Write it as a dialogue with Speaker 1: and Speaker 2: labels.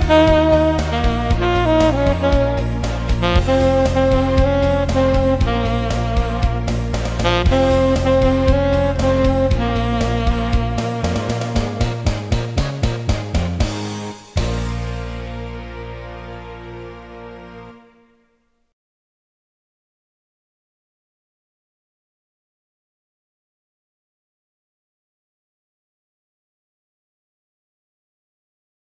Speaker 1: oh.